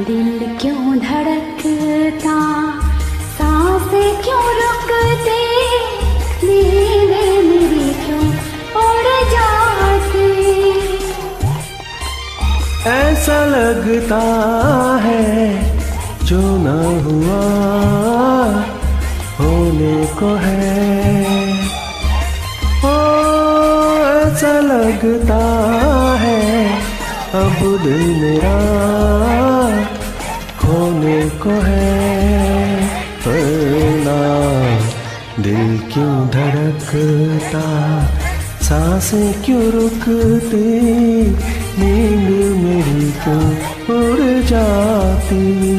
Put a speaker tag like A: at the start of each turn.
A: दिल क्यों धड़कता? सांस क्यों रुकते? नींद मेरी क्यों उड़ जाती?
B: ऐसा लगता है जो ना हुआ होने को है। ओ, ऐसा लगता अब दिल मेरा खोने को है। वरना दिल क्यों धड़कता? साँसें क्यों रुकती? नींद मेरी क्यों उड़ जाती?